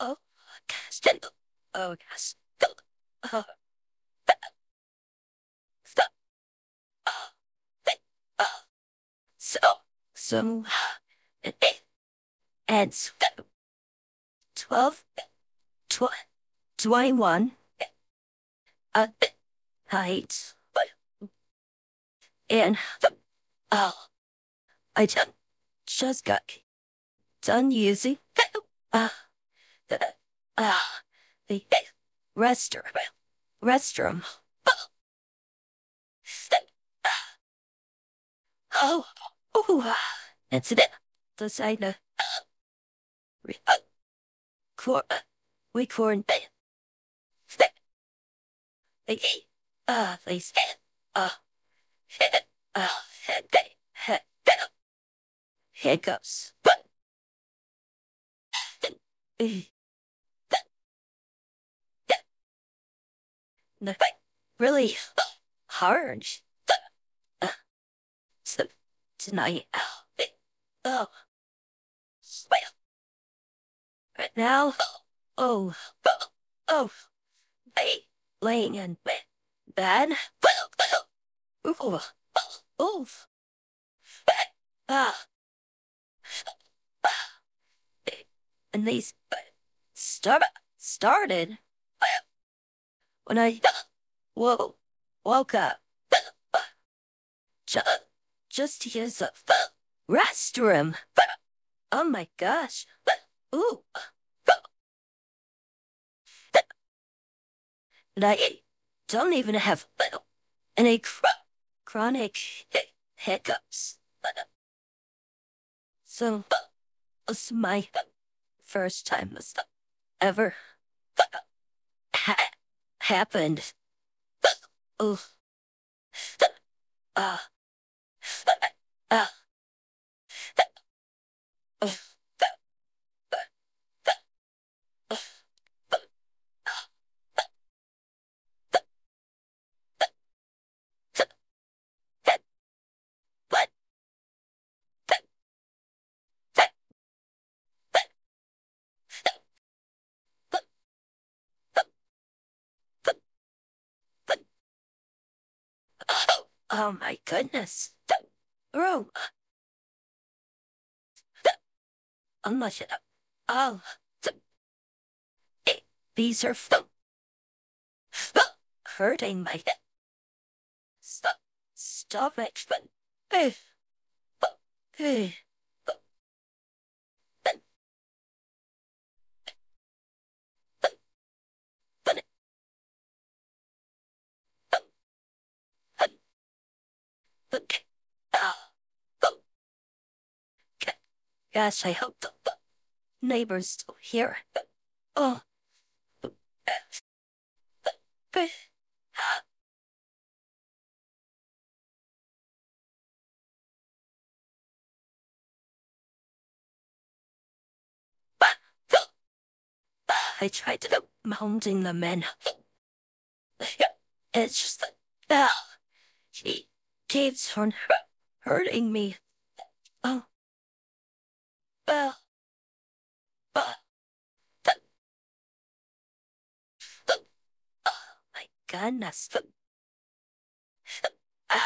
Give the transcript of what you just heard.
Oh, gosh. Oh, gosh. Oh. So, so, and twelve, tw- twenty-one, uh, height, and, oh, I just, just got done using, uh, the, uh, the restroom, restroom. Oh, oh, it's it. The side of, cor, we corn, they, uh, they uh, uh, hiccups, but, the, really hard. Tonight, oh, right now, oh, oh, I laying in bed, oh, oh, ah, and start started when I woke up. Just, just use the restroom. Oh my gosh. Ooh. And I don't even have any chronic hiccups. So, my first time this ever ha happened. Oh. Uh. Oh my goodness. Bro. Oh my shit. Oh. These are hurting my head. Stop. Stop it. Hey. Eh, eh. Hey. Gosh, I hope the neighbors still here. Oh. I tried to mounting the men. It's just that, uh, she keeps on hurting me. Oh. Well. Uh, the, the, oh my goodness. Uh,